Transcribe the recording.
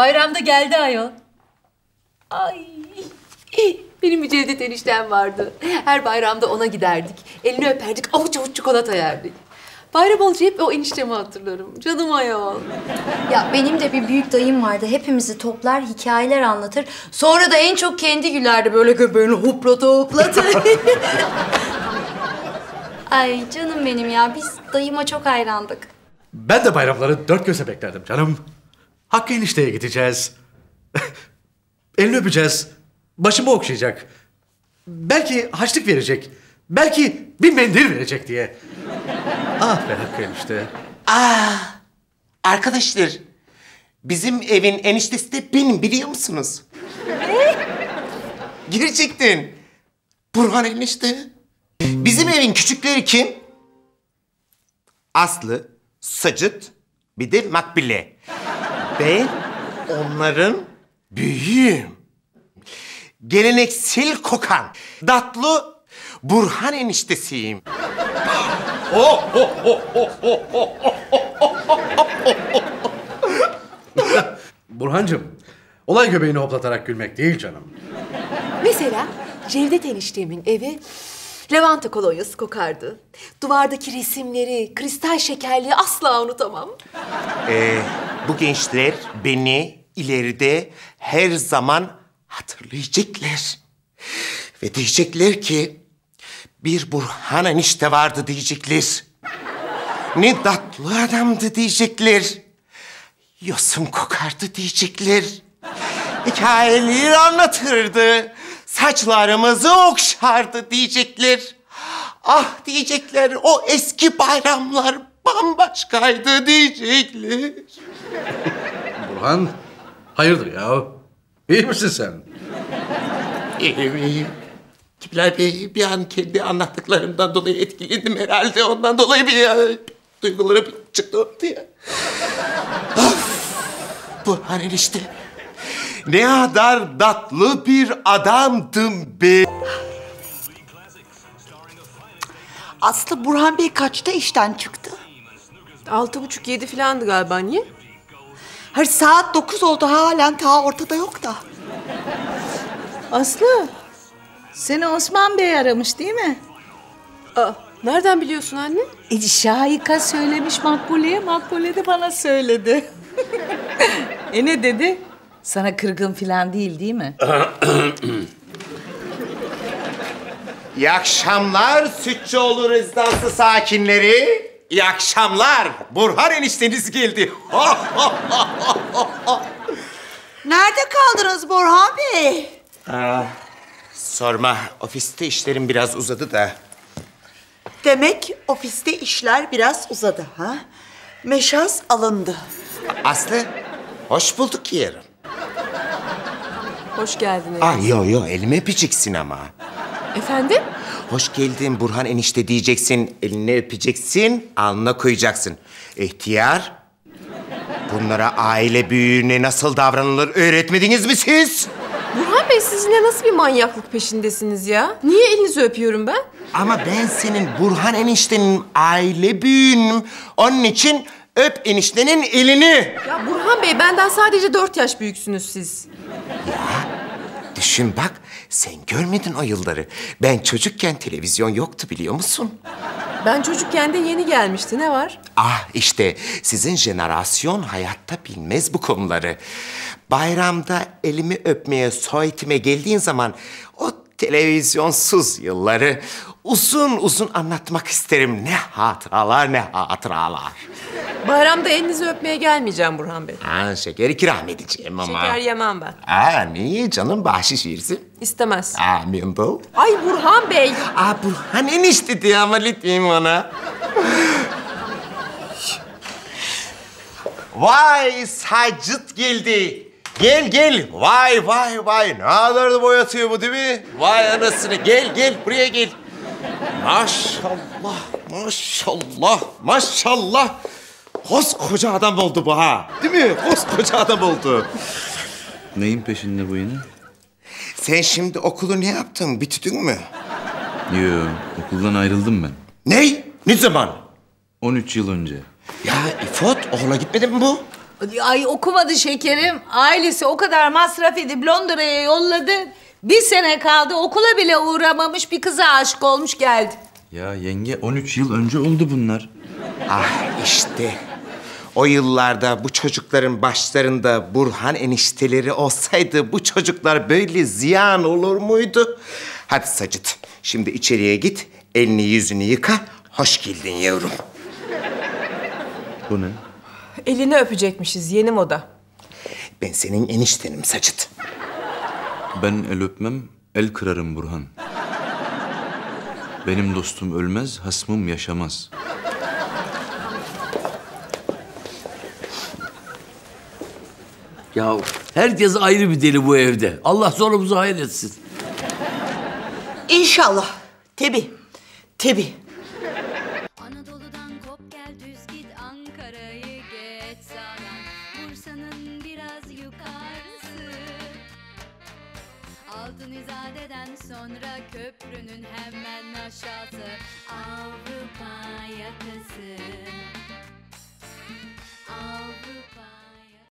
Bayramda geldi ayol. Ay. Benim bir Cevdet eniştem vardı. Her bayramda ona giderdik. Elini öperdik, avuç avuç çikolata yerdik. Bayram olunca hep o eniştemi hatırlarım. Canım ayol. Ya benim de bir büyük dayım vardı. Hepimizi toplar, hikayeler anlatır. Sonra da en çok kendi gülerdi böyle göbeğini hoplata hoplata. Ay canım benim ya. Biz dayıma çok hayrandık. Ben de bayramları dört göze beklerdim canım. Hakkı enişteye gideceğiz. Elini öpeceğiz. Başımı okşayacak. Belki haçlık verecek. Belki bir mendil verecek diye. Ah be Hakkı enişte. Arkadaşlar, bizim evin eniştesi de benim biliyor musunuz? Ne? Gerçekten. Burhan enişte. Bizim evin küçükleri kim? Aslı, Sacıt, bir de Makbile. Ben onların büyüğüm. Geleneksel kokan, tatlı Burhan eniştesiyim. Burhancığım, olay göbeğini hoplatarak gülmek değil canım. Mesela Cevdet eniştemin evi lavanta kolonyası kokardı. Duvardaki resimleri, kristal şekerliği asla unutamam. Ee, bu gençler beni ileride her zaman hatırlayacaklar. Ve diyecekler ki bir Burhan enişte vardı diyecekler. Ne tatlı adamdı diyecekler. Yosun kokardı diyecekler. Hikayeleri anlatırdı. Saçlarımızı okşardı diyecekler. Ah diyecekler o eski bayramlar bambaşkaydı diyecekler. Burhan, hayırdır ya? İyi misin sen? İyiyim iyiyim. Kibrel Bey bir an kendi anlattıklarımdan dolayı etkilendim herhalde. Ondan dolayı bir ya, duygularım çıktı ortaya. of! Burhan enişte. Ne kadar tatlı bir adamdım be. Aslı Burhan Bey kaçta işten çıktı? Altı buçuk yedi filandı galiba niye? Her saat dokuz oldu halen ta ortada yok da. Aslı, seni Osman Bey aramış değil mi? Aa, nereden biliyorsun anne? E, Şahika söylemiş Makbule'ye, Makbule de bana söyledi. e ne dedi? Sana kırgın falan değil değil mi? İyi akşamlar Sütçüoğlu rezidansı sakinleri. İyi akşamlar. Burhan enişteniz geldi. Nerede kaldınız Burhan Bey? Sorma. Ofiste işlerim biraz uzadı da. Demek ofiste işler biraz uzadı ha? Meşas alındı. Aslı, hoş bulduk yerim. Hoş geldin. Ah yo yo elimi öpeceksin ama. Efendim? Hoş geldin Burhan enişte diyeceksin, elini öpeceksin, alnına koyacaksın. İhtiyar, bunlara aile büyüğüne nasıl davranılır öğretmediniz mi siz? Burhan Bey siz yine nasıl bir manyaklık peşindesiniz ya? Niye elinizi öpüyorum ben? Ama ben senin Burhan eniştenin aile büyüğünüm. Onun için öp eniştenin elini. Ya Burhan Bey benden sadece dört yaş büyüksünüz siz. Düşün bak, sen görmedin o yılları. Ben çocukken televizyon yoktu biliyor musun? Ben çocukken de yeni gelmişti. Ne var? Ah işte sizin jenerasyon hayatta bilmez bu konuları. Bayramda elimi öpmeye, soytime geldiğin zaman o televizyonsuz yılları uzun uzun anlatmak isterim. Ne hatıralar ne hatıralar. Bayramda elinizi öpmeye gelmeyeceğim Burhan Bey. Ha, şeker ikram edeceğim ama. Şeker yemem ben. Aa, niye canım bahşiş versin? İstemez. Amin bu. Ay Burhan Bey. Aa, Burhan enişte diye ama lütfen ona. Vay Sacıt geldi. Gel gel. Vay vay vay. Ne kadar da boyatıyor bu değil mi? Vay anasını. Gel gel buraya gel. Maşallah, maşallah, maşallah. Koskoca adam oldu bu ha. Değil mi? Koskoca adam oldu. Neyin peşinde bu yine? Sen şimdi okulu ne yaptın? Bitirdin mü? Yo, okuldan ayrıldım ben. Ne? Ne zaman? 13 yıl önce. Ya İfot, okula gitmedi mi bu? Ay okumadı şekerim. Ailesi o kadar masraf edip Londra'ya yolladı. Bir sene kaldı okula bile uğramamış bir kıza aşık olmuş geldi. Ya yenge 13 yıl önce oldu bunlar. Ah işte. O yıllarda bu çocukların başlarında Burhan enişteleri olsaydı bu çocuklar böyle ziyan olur muydu? Hadi Sacit, şimdi içeriye git, elini yüzünü yıka. Hoş geldin yavrum. Bu ne? Elini öpecekmişiz yeni moda. Ben senin eniştenim Sacit. Ben el öpmem, el kırarım Burhan. Benim dostum ölmez, hasmım yaşamaz. Ya herkes ayrı bir deli bu evde. Allah sonumuzu hayretsin. İnşallah. Tebi. Tebi. Anadolu'dan kop gel düz git Ankara'yı geç sağdan Bursa'nın biraz yukarısı Altın İzade'den sonra köprünün hemen aşağısı Avrupa